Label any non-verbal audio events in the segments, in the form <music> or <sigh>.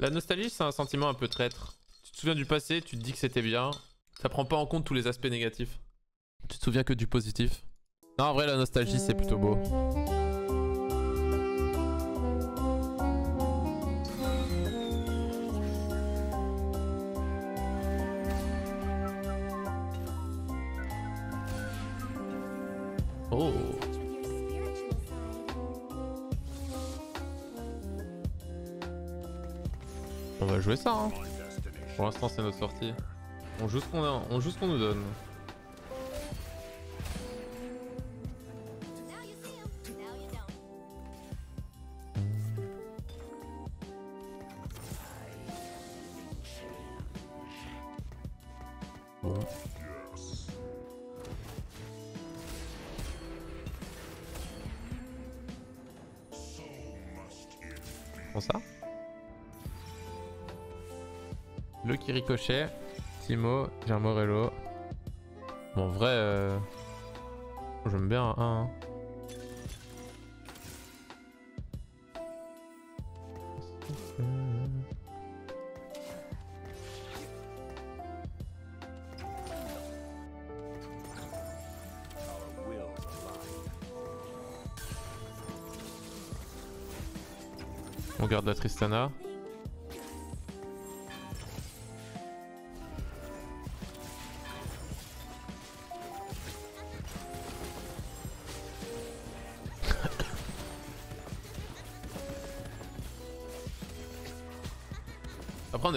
La nostalgie, c'est un sentiment un peu traître. Tu te souviens du passé, tu te dis que c'était bien. Ça prend pas en compte tous les aspects négatifs. Tu te souviens que du positif? Non, en vrai, la nostalgie, c'est plutôt beau. Ça, hein. Pour l'instant, c'est notre sortie. On joue ce qu'on a, on joue ce qu'on nous donne. Ricochet. Timo, Germorello. En vrai, euh... j'aime bien un 1. On garde la Tristana.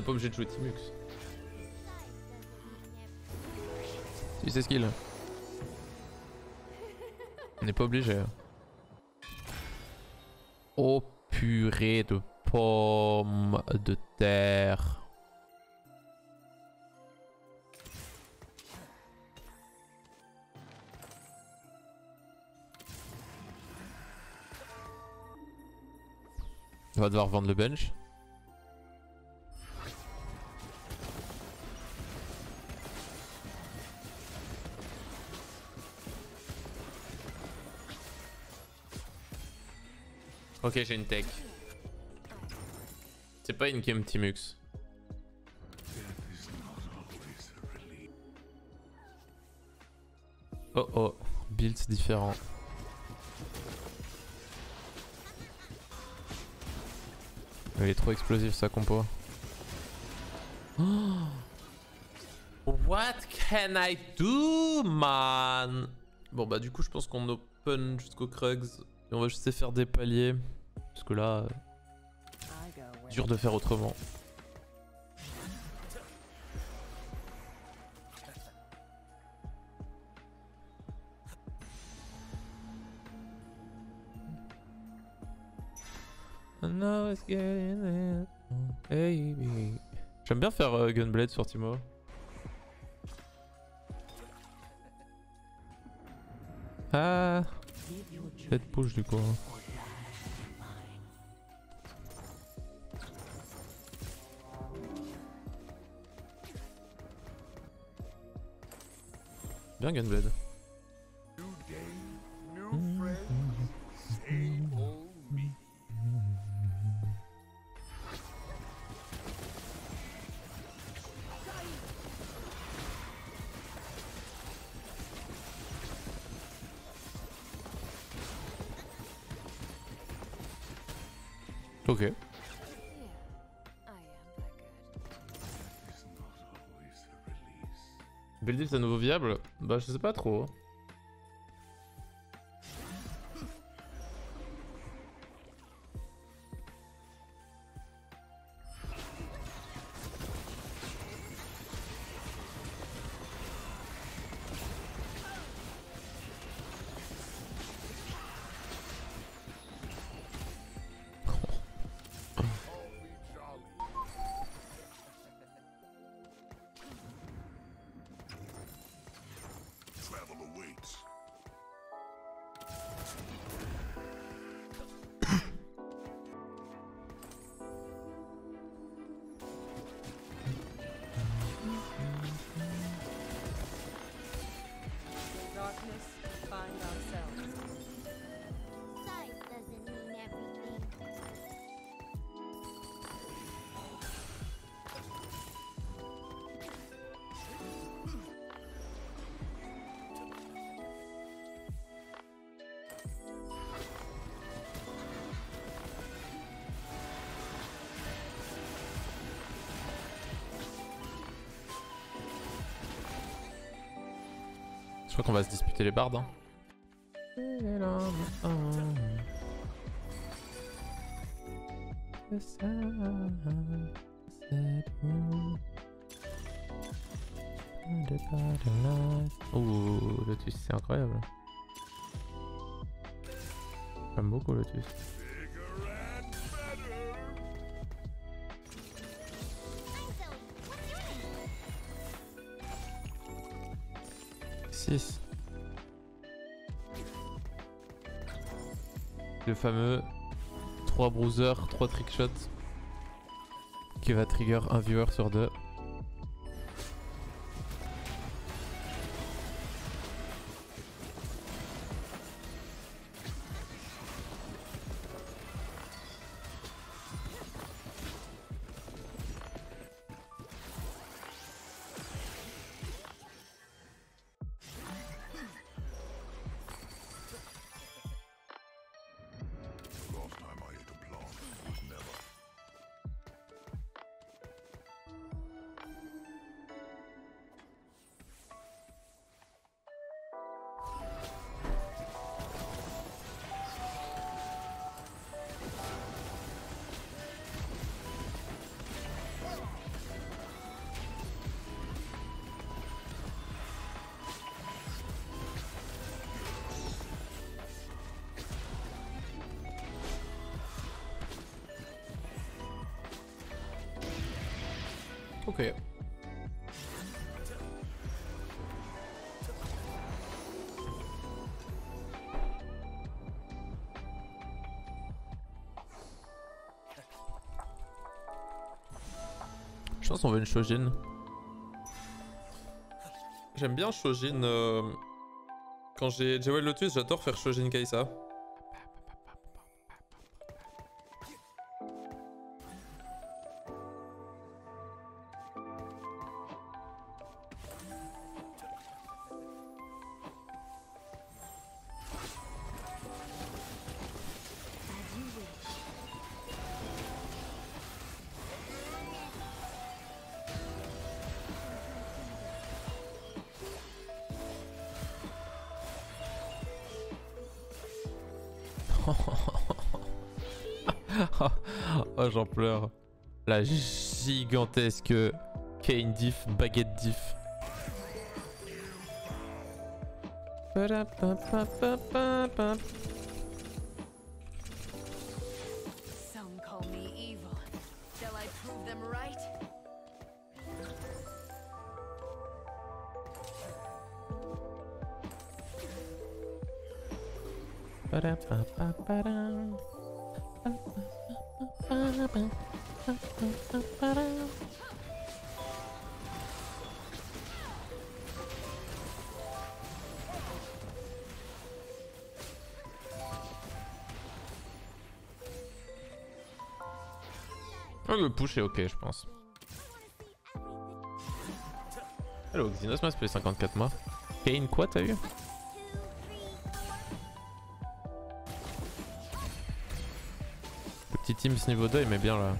N'est pas obligé de jouer Timux. Si c'est skill. On n'est pas obligé. Oh purée de pommes de terre. On va devoir vendre le bench. Ok, j'ai une tech. C'est pas une game Timux. Oh oh, builds différents. Il est trop explosif sa compo. Oh. What can I do, man? Bon bah du coup je pense qu'on open jusqu'au Krugs on va juste faire des paliers. Parce que là, euh, dur de faire autrement. J'aime bien faire euh, Gunblade sur Timo. Ah, Peut-être push du coup. hein. Bien Gunblade. C'est à nouveau viable Bah je sais pas trop. Je crois qu'on va se disputer les bardes. Hein. Ouh, Lotus, c'est incroyable. J'aime beaucoup Lotus. Le fameux 3 bruisers, 3 trickshots qui va trigger un viewer sur 2. Je pense qu'on veut une Shojin. J'aime bien Shojin. euh, Quand j'ai Jewel Lotus, j'adore faire Shojin Kaisa. Oh, j'en pleure. La gigantesque Kane diff, baguette diff. Oh, le push est ok, je pense. Hello, Xenos m'a fait 54 mois. Kane, quoi t'as eu? Petit Teams niveau 2 il met bien là.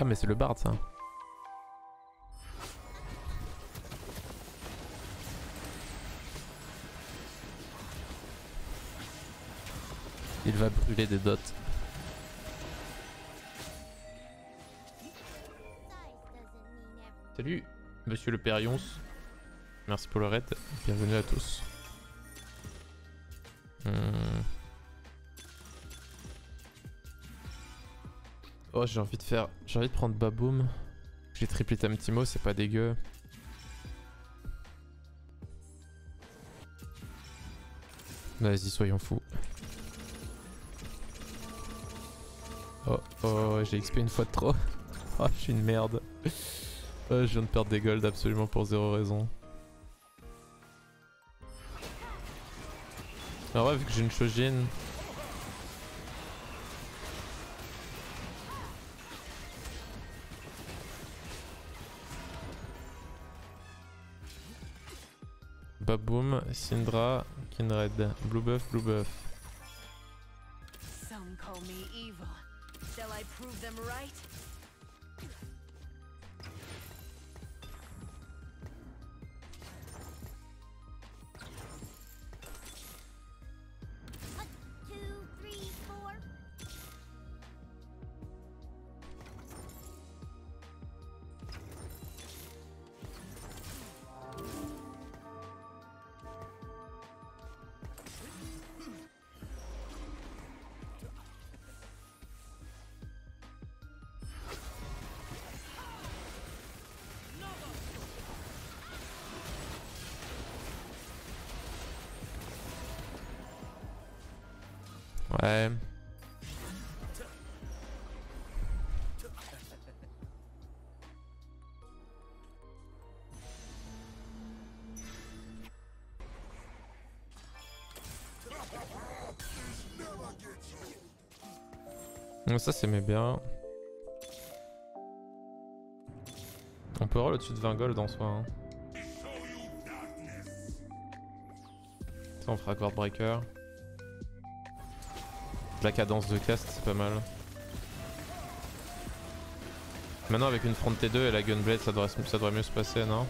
Ah mais c'est le bard ça. Il va brûler des dots. Salut, monsieur le Périons. Merci pour le raid. Bienvenue à tous. Hmm. Oh, j'ai envie de faire. J'ai envie de prendre Baboom. J'ai triplé Tamtimo, c'est pas dégueu. Vas-y, soyons fous. Oh, oh, j'ai XP une fois de trop. <laughs> Oh, je suis une merde. Je viens de perdre des golds absolument pour zéro raison. Alors ouais, vu que j'ai une Shojin... Baboom, Syndra, Kindred. Blue buff, blue buff. Some call me evil. Ouais. Ça c'est bien. On peut roll au-dessus de 20 gold en soi. Hein. Ça on fera Breaker. La cadence de cast c'est pas mal. Maintenant avec une front T2 et la Gunblade ça devrait, ça devrait mieux se passer non?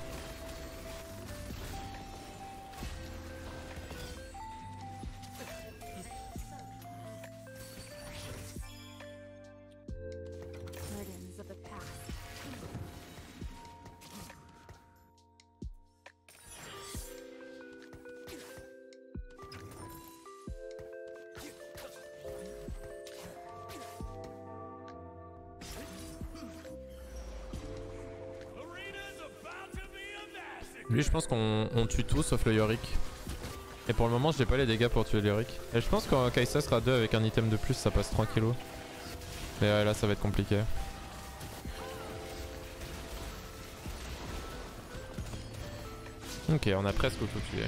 Lui je pense qu'on on tue tout sauf le Yorick. Et pour le moment j'ai pas les dégâts pour tuer le Yorick. Et je pense quand Kaisa sera 2 avec un item de plus ça passe tranquillou. Mais là ça va être compliqué. Ok on a presque tout tué.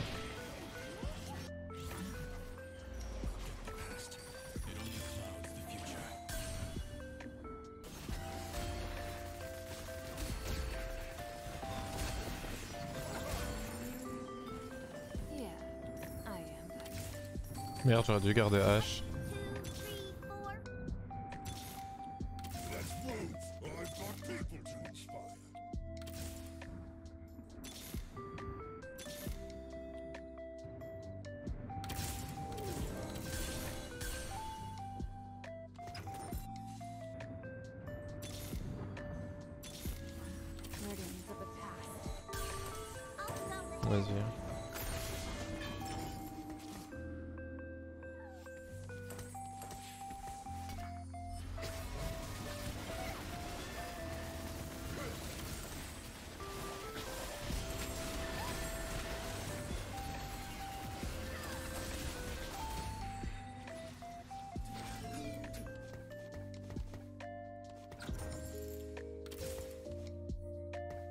Merde j'aurais dû garder H. Three,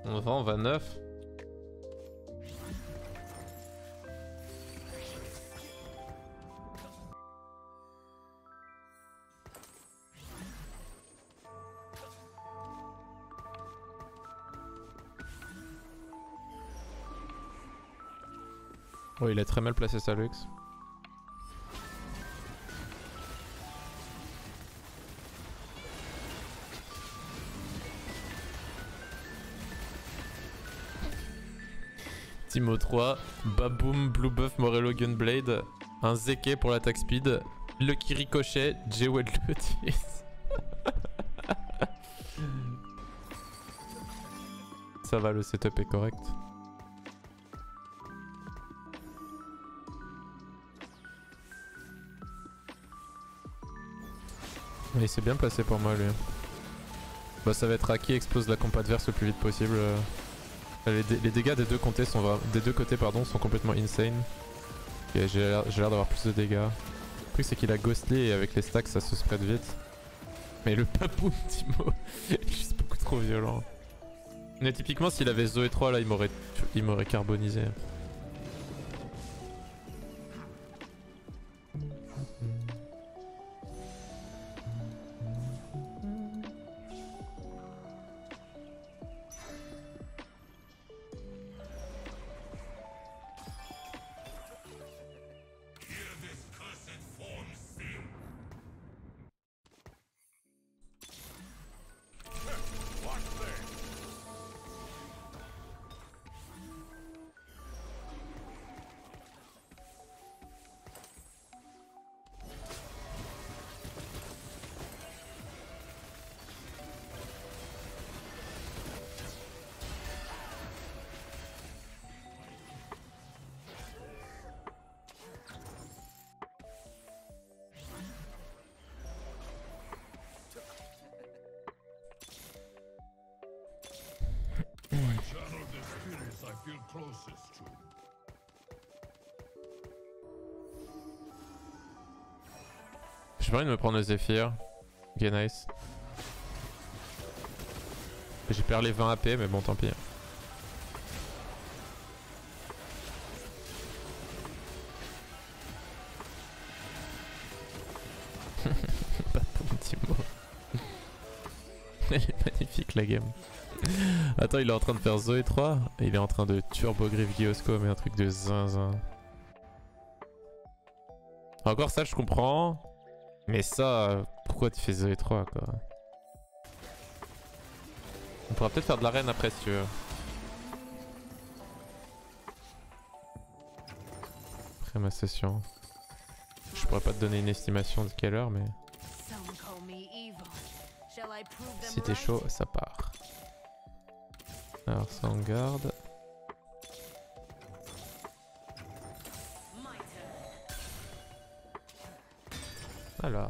On va en 29. Oh, il est très mal placé sa Lux. Timo 3, Baboom, Blue Buff, Morello Gunblade, un Zeke pour l'attaque speed, Lucky Ricochet, Jewel le 10. <laughs> Ça va, le setup est correct. Il s'est bien placé pour moi lui. Bah ça va être Aki explose la comp adverse le plus vite possible. Les, dé- les dégâts des deux côtés sont complètement insane. J'ai l'air d'avoir plus de dégâts. Le truc c'est qu'il a ghostly et avec les stacks ça se spread vite. Mais le <laughs> papoum Timo est juste beaucoup trop violent. Mais typiquement s'il avait Zoé 3 là il m'aurait carbonisé. I feel closest to. J'ai pas envie de me prendre le Zephyr. Ok, nice. J'ai perdu les 20 AP, mais bon, tant pis. <laughs> Pas <laughs> est magnifique la game. <laughs> Attends, il est en train de faire Zoé 3 et il est en train de Turbo Griff Giosco, mais un truc de zinzin. Encore ça, je comprends. Mais ça, pourquoi tu fais Zoé 3 quoi? On pourra peut-être faire de l'arène après si tu veux. Après ma session. Je pourrais pas te donner une estimation de quelle heure, mais si t'es chaud, ça part. Alors ça on garde. Alors.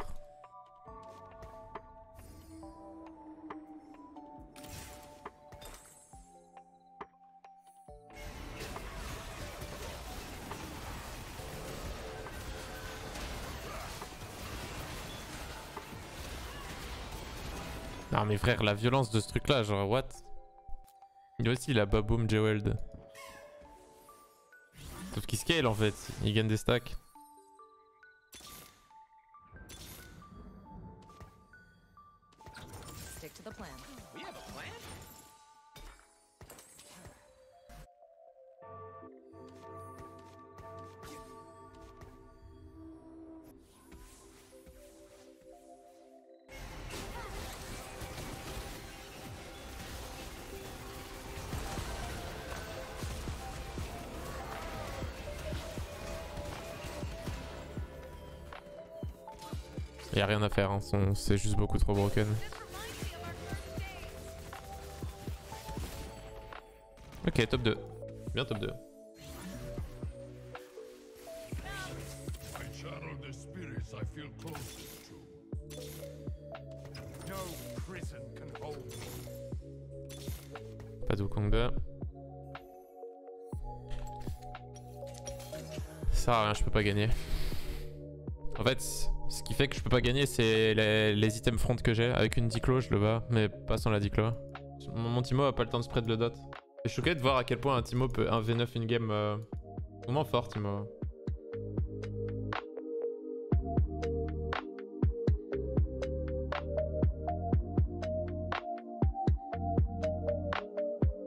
Non mais frère, la violence de ce truc là, genre what? Il aussi il a Baboom Jeweled. Sauf qu'il scale en fait, il gagne des stacks. Y a rien à faire, hein. c'est juste beaucoup trop broken. Ok, top 2. Bien top 2. I channel the spirits I feel closest to. No prison can hold me. Pas de Wukong 2. Ça rien, je peux pas gagner. En fait, ce qui fait que je peux pas gagner, c'est les, items front que j'ai. Avec une diclo, je le bats, mais pas sans la diclo. Mon, mon Timo a pas le temps de spread le dot. Je suis choqué de voir à quel point un Timo peut 1v9 in game. Euh, vraiment fort, Timo.